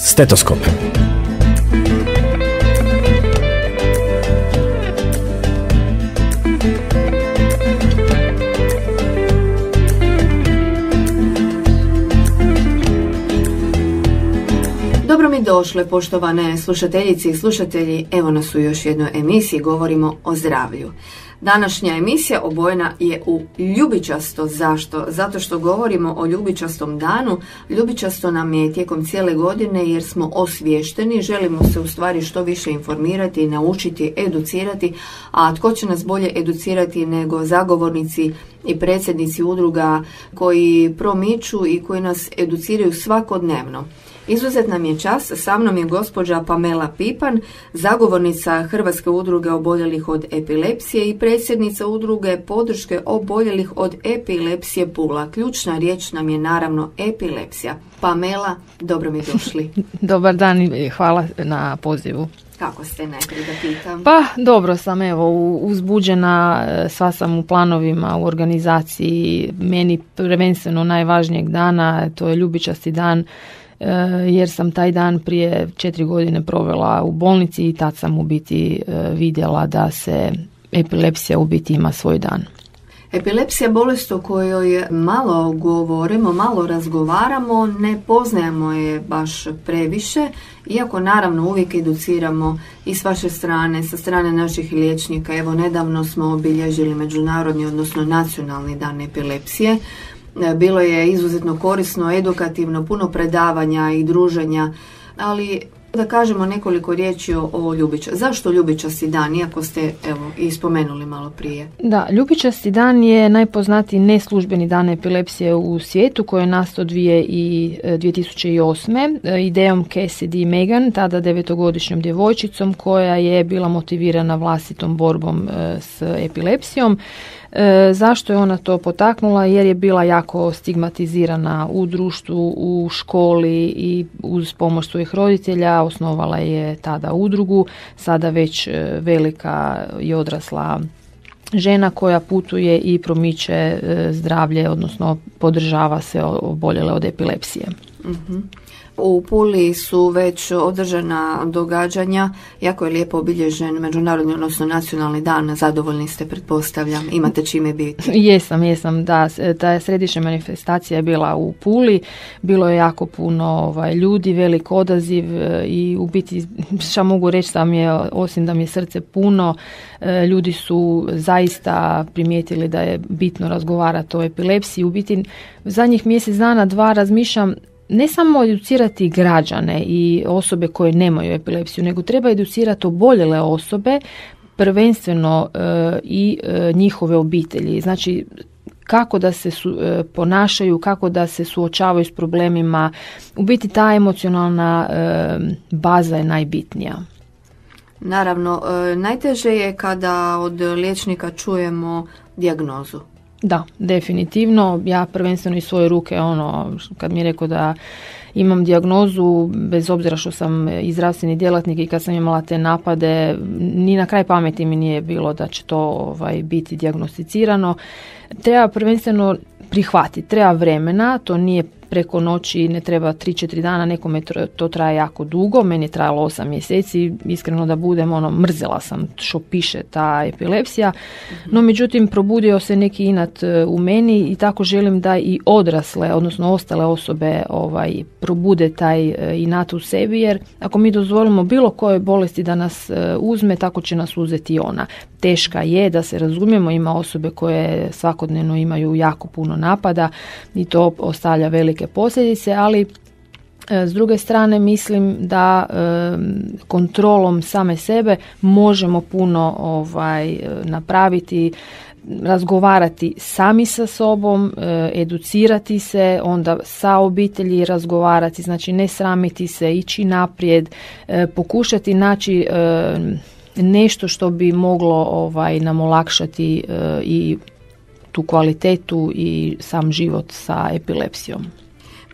Stetoskop. Dobro mi došle, poštovane slušateljice i slušatelji. Evo nas u još jednoj emisiji, govorimo o zdravlju. Današnja emisija obojena je u ljubičasto. Zašto? Zato što govorimo o ljubičastom danu. Ljubičasto nam je tijekom cijele godine jer smo osviješteni, želimo se u stvari što više informirati, naučiti, educirati, a tko će nas bolje educirati nego zagovornici i predsjednici udruga koji promiču i koji nas educiraju svakodnevno. Izuzet nam je čas, sa mnom je gospođa Pamela Pipan, zagovornica Hrvatske udruge oboljelih od epilepsije i predsjednica udruge podrške oboljelih od epilepsije Pula. Ključna riječ nam je naravno epilepsija. Pamela, dobro mi došli. Dobar dan i hvala na pozivu. Kako ste najprije da pitam? Pa dobro sam, evo, uzbuđena, e, sva sam u planovima, u organizaciji, meni prvenstveno najvažnijeg dana, to je ljubičasti dan jer sam taj dan prije četiri godine provela u bolnici i tad sam u biti e, vidjela da se epilepsija u biti ima svoj dan. Epilepsija bolest o kojoj malo govorimo, malo razgovaramo, ne poznajemo je baš previše, iako naravno uvijek educiramo i s vaše strane, sa strane naših liječnika. Evo, nedavno smo obilježili međunarodni, odnosno nacionalni dan epilepsije. E, bilo je izuzetno korisno, edukativno, puno predavanja i druženja, ali da kažemo nekoliko riječi o, o Ljubića. Zašto Ljubičasti dan, iako ste evo, i spomenuli malo prije? Da, Ljubičasti dan je najpoznatiji neslužbeni dan epilepsije u svijetu koji je nastao dvije i 2008. E, e, idejom Cassidy Megan, tada devetogodišnjom djevojčicom koja je bila motivirana vlastitom borbom s epilepsijom. E, zašto je ona to potaknula? Jer je bila jako stigmatizirana u društvu, u školi i uz pomoć svojih roditelja osnovala je tada udrugu, sada već e, velika i odrasla žena koja putuje i promiče e, zdravlje, odnosno podržava se oboljele od epilepsije. U Puli su već održana događanja, jako je lijepo obilježen međunarodni, odnosno nacionalni dan, zadovoljni ste, pretpostavljam, imate čime biti. Jesam, jesam, da, ta središnja manifestacija je bila u Puli, bilo je jako puno ovaj, ljudi, velik odaziv e, i u biti, šta mogu reći da mi je, osim da mi je srce puno, e, ljudi su zaista primijetili da je bitno razgovarati o epilepsiji. U biti, zadnjih mjesec dana, dva razmišljam ne samo educirati građane i osobe koje nemaju epilepsiju, nego treba educirati oboljele osobe, prvenstveno e, i e, njihove obitelji. Znači, kako da se su, e, ponašaju, kako da se suočavaju s problemima. U biti ta emocionalna baza je najbitnija. Naravno, najteže je kada od liječnika čujemo dijagnozu. Da, definitivno. Ja prvenstveno iz svoje ruke, ono, kad mi je rekao da imam dijagnozu, bez obzira što sam i zdravstveni djelatnik i kad sam imala te napade, ni na kraj pameti mi nije bilo da će to ovaj, biti dijagnosticirano. Treba prvenstveno prihvatiti, treba vremena, to nije preko noći ne treba 3-4 dana, nekome to traje jako dugo, meni je trajalo 8 mjeseci, iskreno da budem, ono, mrzela sam što piše ta epilepsija, no međutim probudio se neki inat e, u meni i tako želim da i odrasle, odnosno ostale osobe ovaj, probude taj e, inat u sebi, jer ako mi dozvolimo bilo koje bolesti da nas e, uzme, tako će nas uzeti ona. Teška je, da se razumijemo, ima osobe koje svakodnevno imaju jako puno napada i to ostavlja velike posljedice, ali e, s druge strane mislim da e, kontrolom same sebe možemo puno ovaj napraviti razgovarati sami sa sobom, e, educirati se, onda sa obitelji razgovarati, znači ne sramiti se, ići naprijed, pokušati naći nešto što bi moglo ovaj nam olakšati i tu kvalitetu i sam život sa epilepsijom.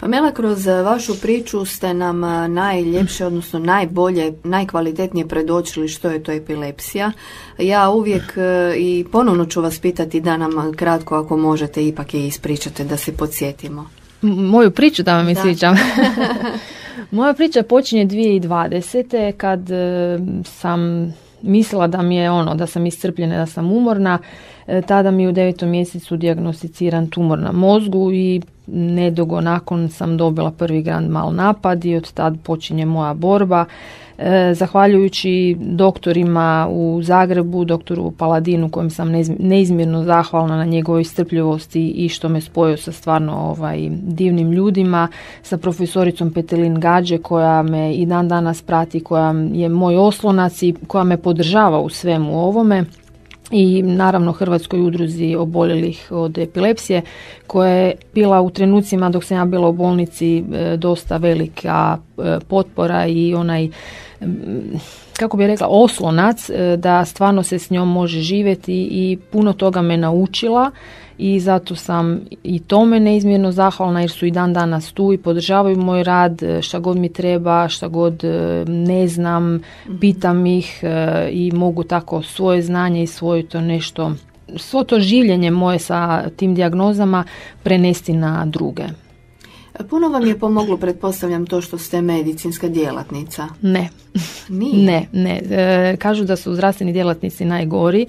Pamela, kroz eh, vašu priču ste nam eh, najljepše, odnosno najbolje, najkvalitetnije predočili što je to epilepsija. Ja uvijek eh, i ponovno ću vas pitati da nam kratko, ako možete, ipak je ispričate da se podsjetimo. moju priču da vam ispričam. Moja priča počinje 2020. kad e, sam mislila da mi je ono, da sam iscrpljena, da sam umorna. E, tada mi je u devetom mjesecu dijagnosticiran tumor na mozgu i nedugo nakon sam dobila prvi grand mal napad i od tad počinje moja borba. E, zahvaljujući doktorima u Zagrebu, doktoru Paladinu kojem sam neizmjerno zahvalna na njegovoj strpljivosti i što me spojio sa stvarno ovaj, divnim ljudima, sa profesoricom Petelin Gađe koja me i dan danas prati, koja je moj oslonac i koja me podržava u svemu ovome. I naravno Hrvatskoj udruzi oboljelih od epilepsije koja je bila u trenucima dok sam ja bila u bolnici e, dosta velika e, potpora i onaj kako bi rekla oslonac e, da stvarno se s njom može živjeti i puno toga me naučila i zato sam i tome neizmjerno zahvalna jer su i dan danas tu i podržavaju moj rad, e, šta god mi treba, šta god e, ne znam, mhm. pitam ih i mogu tako svoje znanje i svoje to nešto, svo to življenje moje sa tim dijagnozama prenesti na druge. Puno vam je pomoglo, pretpostavljam, to što ste medicinska djelatnica. Ne. Nije? Ne, ne. kažu da su zdravstveni djelatnici najgori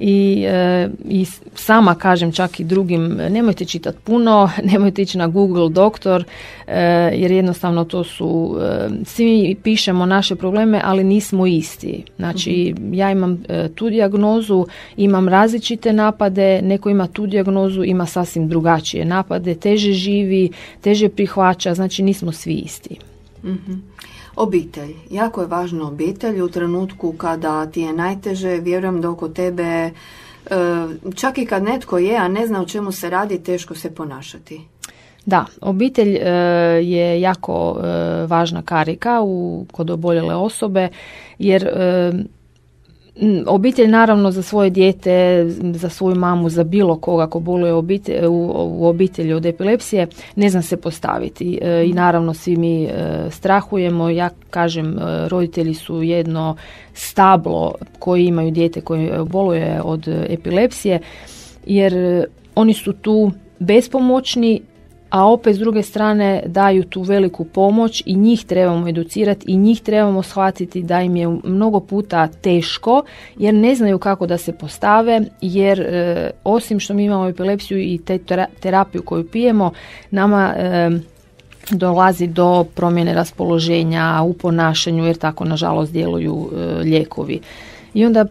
i, e, i sama kažem čak i drugim nemojte čitati puno, nemojte ići na Google doktor e, jer jednostavno to su e, svi pišemo naše probleme ali nismo isti. Znači mhm. ja imam tu dijagnozu, imam različite napade, neko ima tu dijagnozu, ima sasvim drugačije napade, teže živi, teže prihvaća, znači nismo svi isti. Mhm. Obitelj. Jako je važno obitelj u trenutku kada ti je najteže. Vjerujem da oko tebe e, čak i kad netko je, a ne zna o čemu se radi, teško se ponašati. Da, obitelj e, je jako e, važna karika u, kod oboljele osobe jer obitelj naravno za svoje dijete, za svoju mamu, za bilo koga ko boluje u, obitelji od epilepsije, ne zna se postaviti. E, I naravno svi mi e, strahujemo. Ja kažem, e, roditelji su jedno stablo koji imaju dijete koje boluje od epilepsije, jer oni su tu bespomoćni a opet s druge strane daju tu veliku pomoć i njih trebamo educirati i njih trebamo shvatiti da im je mnogo puta teško jer ne znaju kako da se postave jer e, osim što mi imamo epilepsiju i te terapiju koju pijemo nama e, dolazi do promjene raspoloženja u ponašanju jer tako nažalost djeluju e, lijekovi. I onda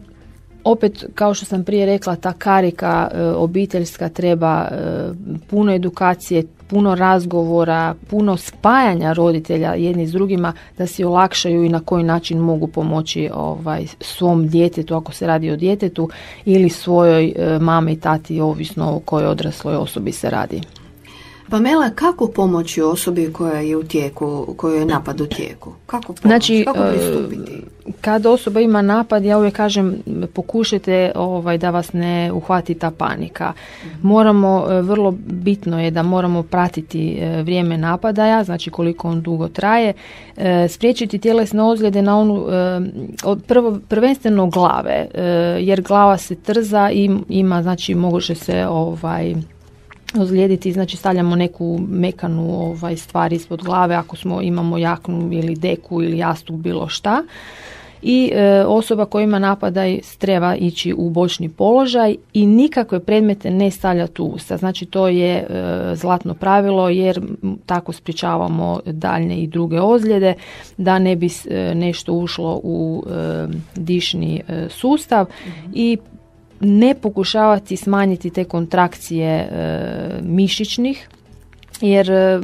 opet kao što sam prije rekla ta karika obiteljska treba puno edukacije puno razgovora, puno spajanja roditelja jedni s drugima da si olakšaju i na koji način mogu pomoći ovaj, svom djetetu ako se radi o djetetu ili svojoj e, mami i tati ovisno o kojoj odrasloj osobi se radi. Pamela, kako pomoći osobi koja je u tijeku, kojoj je napad u tijeku? Kako pomoći? Znači, kako e, pristupiti? Kad osoba ima napad, ja uvijek kažem pokušajte ovaj, da vas ne uhvati ta panika. Moramo, e, vrlo bitno je da moramo pratiti e, vrijeme napadaja, znači koliko on dugo traje, spriječiti tjelesne ozljede na onu, prvo, prvenstveno glave, jer glava se trza i ima, znači moguće se ovaj, ozlijediti, znači stavljamo neku mekanu ovaj, stvar ispod glave ako smo imamo jaknu ili deku ili jastuk bilo šta i e, osoba koja ima napadaj treba ići u bočni položaj i nikakve predmete ne stavljati u usta. Znači to je e, zlatno pravilo jer tako sprječavamo daljne i druge ozljede da ne bi e, nešto ušlo u dišni sustav mhm. i ne pokušavati smanjiti te kontrakcije e, mišićnih jer e,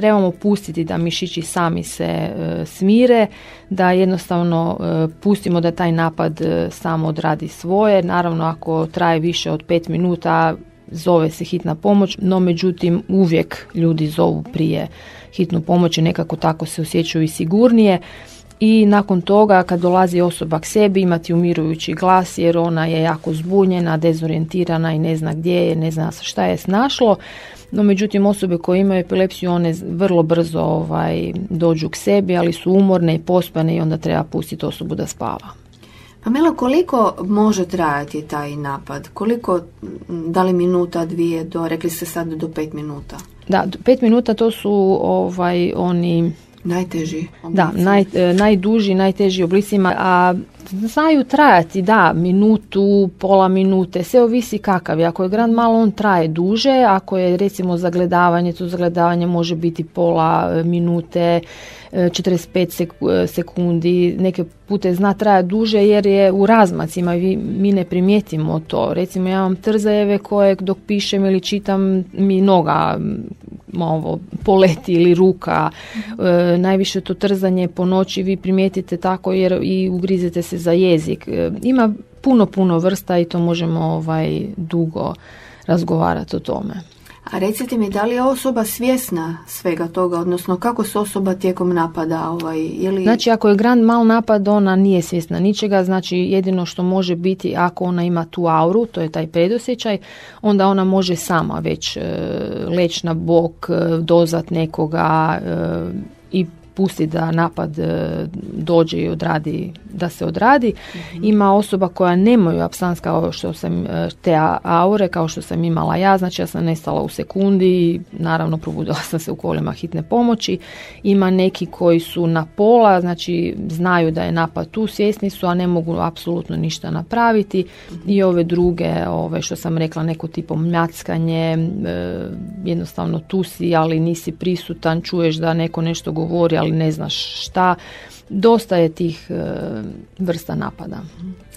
trebamo pustiti da mišići sami se e, smire, da jednostavno pustimo da taj napad samo odradi svoje. Naravno ako traje više od pet minuta zove se hitna pomoć, no međutim uvijek ljudi zovu prije hitnu pomoć i nekako tako se osjećaju i sigurnije i nakon toga kad dolazi osoba k sebi imati umirujući glas jer ona je jako zbunjena, dezorijentirana i ne zna gdje je, ne zna šta je snašlo. No međutim osobe koje imaju epilepsiju one vrlo brzo ovaj, dođu k sebi ali su umorne i pospane i onda treba pustiti osobu da spava. Pamela, koliko može trajati taj napad? Koliko, da li minuta, dvije, do, rekli ste sad do pet minuta? Da, pet minuta to su ovaj oni Najteži. Da, naj, e, najduži, najteži oblicima, a znaju trajati, da, minutu, pola minute, sve ovisi kakav je. Ako je grand mal, on traje duže, ako je recimo zagledavanje, to zagledavanje može biti pola e, minute, 45 e, sekundi, neke pute zna traja duže jer je u razmacima i mi ne primijetimo to. Recimo ja vam trzajeve koje dok pišem ili čitam mi noga ovo, poleti ili ruka, e, najviše to trzanje po noći vi primijetite tako jer i ugrizete se za jezik. E, ima puno, puno vrsta i to možemo ovaj dugo razgovarati o tome. A recite mi, da li je osoba svjesna svega toga, odnosno kako se osoba tijekom napada? Ovaj, je li... Znači, ako je grand mal napad, ona nije svjesna ničega, znači jedino što može biti ako ona ima tu auru, to je taj predosjećaj, onda ona može sama već e, leći na bok, e, dozvat nekoga e, i pusti da napad e, dođe i odradi, da se odradi. Mhm. Ima osoba koja nemaju apsans kao što sam e, te aure, kao što sam imala ja, znači ja sam nestala u sekundi, naravno probudila sam se u kolima hitne pomoći. Ima neki koji su na pola, znači znaju da je napad tu, svjesni su, a ne mogu apsolutno ništa napraviti. Mhm. I ove druge, ove što sam rekla, neko tipo mljackanje, e, jednostavno tu si, ali nisi prisutan, čuješ da neko nešto govori, ali ne znaš šta. Dosta je tih e, vrsta napada.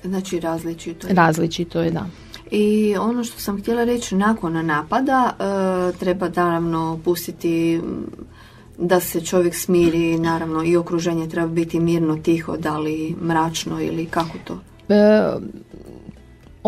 Znači različito je. Različito je, da. I ono što sam htjela reći, nakon napada e, treba naravno pustiti da se čovjek smiri, naravno i okruženje treba biti mirno, tiho, da li mračno ili kako to? E,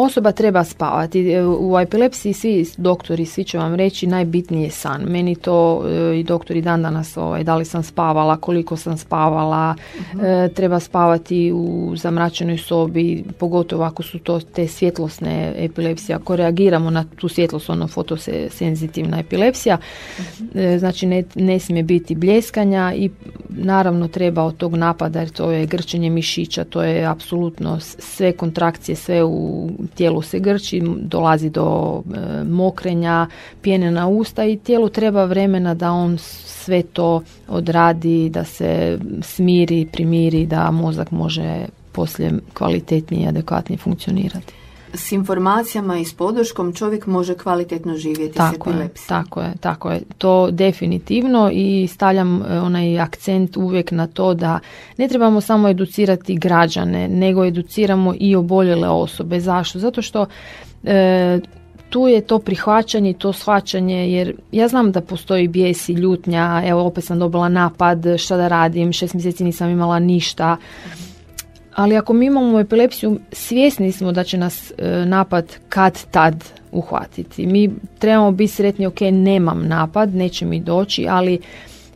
Osoba treba spavati. E, u epilepsiji svi doktori, svi će vam reći najbitniji je san. Meni to e, i doktori dan danas ovaj, da li sam spavala, koliko sam spavala, uh treba spavati u zamračenoj sobi, pogotovo ako su to te svjetlosne epilepsije. Ako reagiramo na tu svjetlost, ono fotosenzitivna epilepsija, uh znači ne, ne smije biti bljeskanja i naravno treba od tog napada jer to je grčenje mišića, to je apsolutno sve kontrakcije, sve u tijelu se grči, dolazi do e, mokrenja, pjene na usta i tijelu treba vremena da on sve to odradi, da se smiri, primiri, da mozak može poslije kvalitetnije i adekvatnije funkcionirati s informacijama i s podrškom čovjek može kvalitetno živjeti tako s Je, tako je, tako je. To definitivno i stavljam e, onaj akcent uvijek na to da ne trebamo samo educirati građane, nego educiramo i oboljele osobe. Zašto? Zato što e, tu je to prihvaćanje i to shvaćanje jer ja znam da postoji bijes i ljutnja, evo opet sam dobila napad, šta da radim, šest mjeseci nisam imala ništa ali ako mi imamo epilepsiju, svjesni smo da će nas e, napad kad tad uhvatiti. Mi trebamo biti sretni, ok, nemam napad, neće mi doći, ali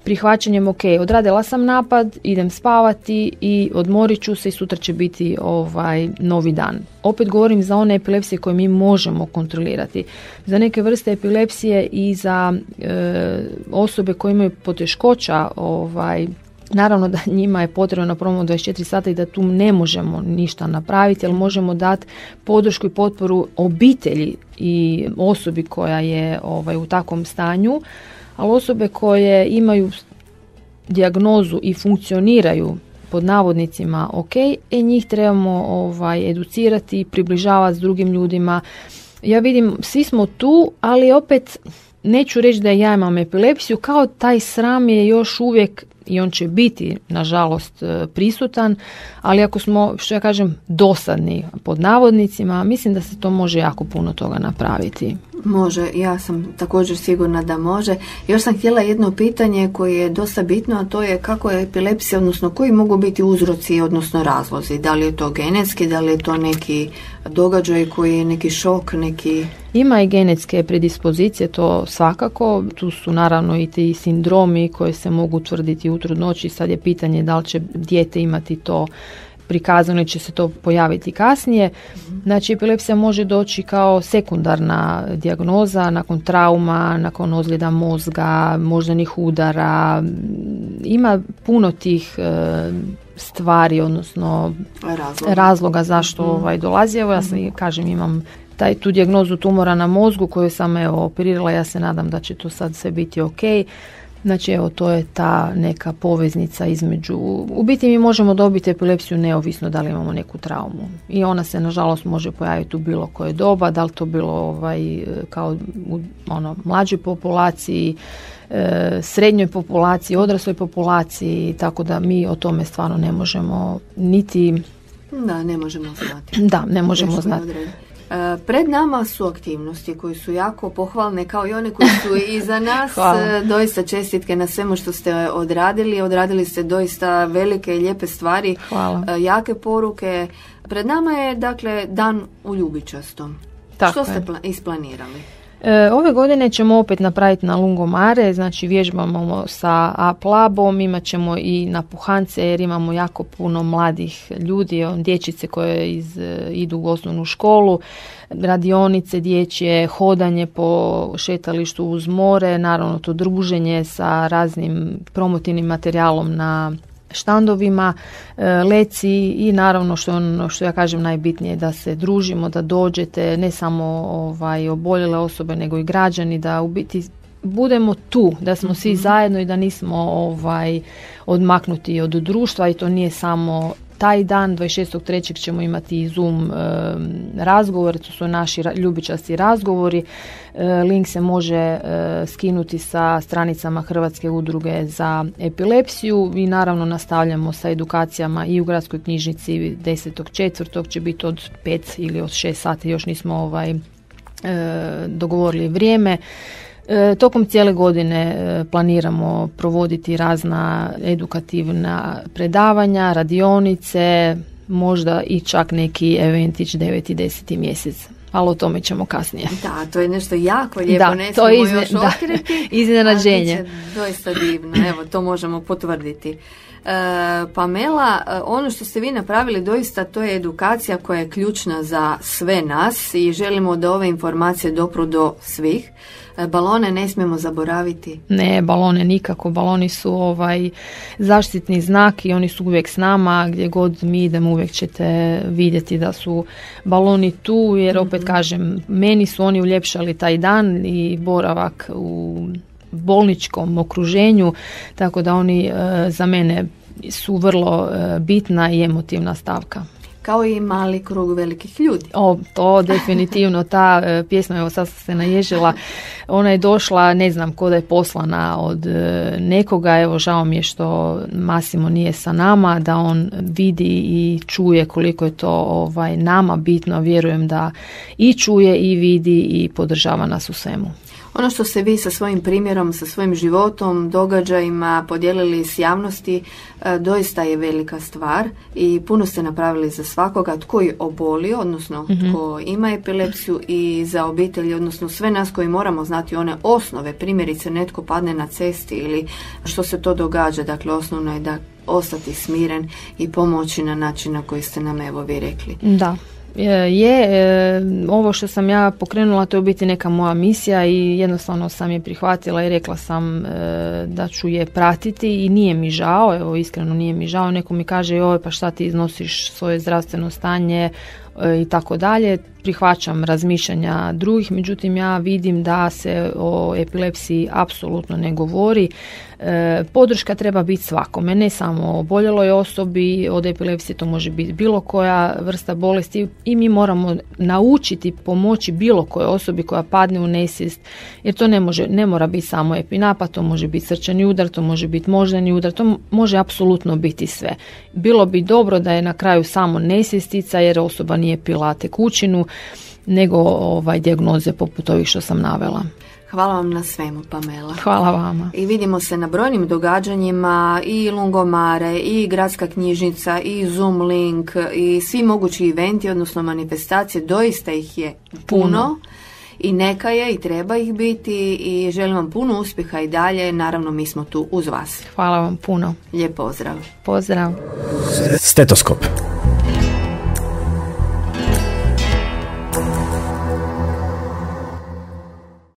prihvaćanjem, ok, odradila sam napad, idem spavati i odmorit ću se i sutra će biti ovaj novi dan. Opet govorim za one epilepsije koje mi možemo kontrolirati. Za neke vrste epilepsije i za e, osobe koje imaju poteškoća ovaj, Naravno da njima je potrebno na prvom 24 sata i da tu ne možemo ništa napraviti, ali možemo dati podršku i potporu obitelji i osobi koja je ovaj, u takvom stanju, ali osobe koje imaju dijagnozu i funkcioniraju pod navodnicima ok, e njih trebamo ovaj, educirati približavati s drugim ljudima. Ja vidim, svi smo tu, ali opet neću reći da ja imam epilepsiju, kao taj sram je još uvijek i on će biti nažalost e, prisutan, ali ako smo, što ja kažem, dosadni pod navodnicima, mislim da se to može jako puno toga napraviti. Može, ja sam također sigurna da može. Još sam htjela jedno pitanje koje je dosta bitno, a to je kako je epilepsija, odnosno koji mogu biti uzroci, odnosno razlozi. Da li je to genetski, da li je to neki događaj koji je neki šok, neki... Ima i genetske predispozicije, to svakako. Tu su naravno i ti sindromi koji se mogu tvrditi u trudnoći. Sad je pitanje da li će dijete imati to prikazano i će se to pojaviti kasnije. Znači epilepsija može doći kao sekundarna dijagnoza nakon trauma, nakon ozljeda mozga, moždanih udara. Ima puno tih e, stvari, odnosno razloga, zašto mhm. ovaj dolazi. Evo ja sam, mhm. kažem, imam taj, tu dijagnozu tumora na mozgu koju sam evo operirala, ja se nadam da će to sad sve biti ok. Znači evo to je ta neka poveznica između, u biti mi možemo dobiti epilepsiju neovisno da li imamo neku traumu i ona se nažalost može pojaviti u bilo koje doba, da li to bilo ovaj, kao u ono, mlađoj populaciji, e, srednjoj populaciji, odrasloj populaciji, tako da mi o tome stvarno ne možemo niti... Da, ne možemo znati. Da, ne možemo znati. E, pred nama su aktivnosti koje su jako pohvalne kao i one koje su iza nas. E, doista čestitke na svemu što ste odradili. Odradili ste doista velike i lijepe stvari, Hvala. E, jake poruke. Pred nama je dakle dan u Ljubičastom. Tako što ste isplanirali? E, ove godine ćemo opet napraviti na lungomare, znači vježbamo sa aplabom, imat ćemo i na puhance jer imamo jako puno mladih ljudi, dječice koje iz, e, idu u osnovnu školu, radionice dječje, hodanje po šetalištu uz more, naravno to druženje sa raznim promotivnim materijalom na štandovima, e, leci i naravno što, ono što ja kažem najbitnije da se družimo, da dođete ne samo ovaj, oboljele osobe nego i građani, da u biti budemo tu, da smo svi mhm. zajedno i da nismo ovaj odmaknuti od društva i to nije samo taj dan 26.3. ćemo imati Zoom e, razgovor, to su naši ljubičasti razgovori. E, link se može e, skinuti sa stranicama Hrvatske udruge za epilepsiju i naravno nastavljamo sa edukacijama i u gradskoj knjižnici 10.4. će biti od 5 ili od 6 sati, još nismo ovaj dogovorili vrijeme. E, tokom cijele godine e, planiramo provoditi razna edukativna predavanja, radionice, možda i čak neki eventić 9. i 10. mjesec. Ali o tome ćemo kasnije. Da, to je nešto jako lijepo, da, ne to je izne, još da, iznenađenje. Doista divno, evo to možemo potvrditi. E, Pamela, e, ono što ste vi napravili doista to je edukacija koja je ključna za sve nas i želimo da ove informacije dopru do svih. E, balone ne smijemo zaboraviti. Ne, balone nikako. Baloni su ovaj zaštitni znak i oni su uvijek s nama. Gdje god mi idemo uvijek ćete vidjeti da su baloni tu jer opet mhm. kažem, meni su oni uljepšali taj dan i boravak u bolničkom okruženju, tako da oni e, za mene su vrlo e, bitna i emotivna stavka kao i mali krug velikih ljudi. O, to definitivno, ta e, pjesma, evo sad se naježila, ona je došla, ne znam ko da je poslana od nekoga, evo žao mi je što Masimo nije sa nama, da on vidi i čuje koliko je to ovaj, nama bitno, vjerujem da i čuje i vidi i podržava nas u svemu. Ono što ste vi sa svojim primjerom, sa svojim životom, događajima podijelili s javnosti, e, doista je velika stvar i puno ste napravili za svakoga tko je obolio, odnosno mm tko ima epilepsiju i za obitelji, odnosno sve nas koji moramo znati one osnove, primjerice netko padne na cesti ili što se to događa, dakle osnovno je da ostati smiren i pomoći na način na koji ste nam evo vi rekli. Da. E, je, e, ovo što sam ja pokrenula to je biti neka moja misija i jednostavno sam je prihvatila i rekla sam e, da ću je pratiti i nije mi žao, evo iskreno nije mi žao, neko mi kaže joj pa šta ti iznosiš svoje zdravstveno stanje i tako dalje, prihvaćam razmišljanja drugih, međutim ja vidim da se o epilepsiji apsolutno ne govori. E, podrška treba biti svakome, ne samo oboljeloj osobi od epilepsije, to može biti bilo koja vrsta bolesti i mi moramo naučiti pomoći bilo kojoj osobi koja padne u nesvijest, jer to ne, može, ne mora biti samo epinapa, to može biti srčani udar, to može biti moždani udar, to može apsolutno biti sve. Bilo bi dobro da je na kraju samo nesvjestica jer osoba nije pila tekućinu, nego ovaj dijagnoze poput ovih što sam navela. Hvala vam na svemu, Pamela. Hvala vama. I vidimo se na brojnim događanjima i Lungomare, i Gradska knjižnica, i Zoom link, i svi mogući eventi, odnosno manifestacije. Doista ih je puno. I neka je i treba ih biti i želim vam puno uspjeha i dalje. Naravno, mi smo tu uz vas. Hvala vam puno. Lijep pozdrav. Pozdrav. Stetoskop.